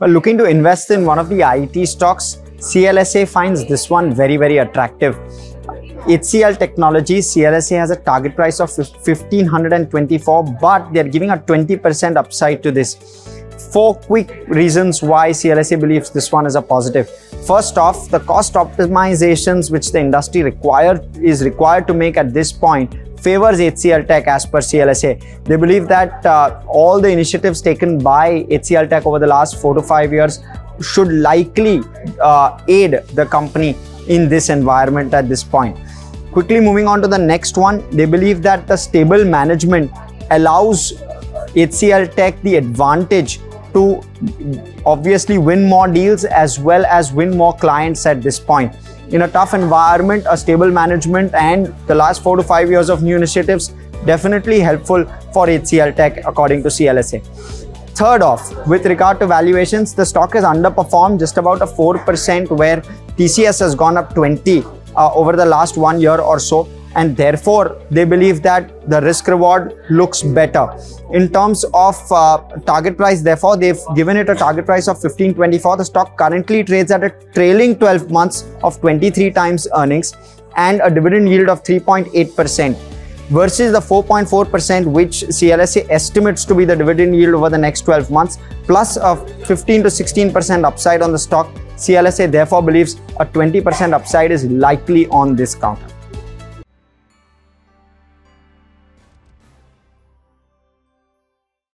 Well, looking to invest in one of the IT stocks, CLSA finds this one very, very attractive. HCL Technologies, CLSA has a target price of 1524, but they're giving a 20% upside to this. Four quick reasons why CLSA believes this one is a positive. First off, the cost optimizations which the industry required is required to make at this point favors HCL Tech as per CLSA. They believe that uh, all the initiatives taken by HCL Tech over the last four to five years should likely uh, aid the company in this environment at this point. Quickly moving on to the next one, they believe that the stable management allows HCL Tech the advantage to obviously win more deals as well as win more clients at this point in a tough environment, a stable management and the last four to five years of new initiatives definitely helpful for HCL Tech according to CLSA. Third off, with regard to valuations, the stock has underperformed just about a 4% where TCS has gone up 20 uh, over the last one year or so and therefore they believe that the risk reward looks better in terms of uh, target price therefore they've given it a target price of 1524 the stock currently trades at a trailing 12 months of 23 times earnings and a dividend yield of 3.8 percent versus the 4.4% which CLSA estimates to be the dividend yield over the next 12 months plus a 15 to 16% upside on the stock. CLSA therefore believes a 20% upside is likely on this counter.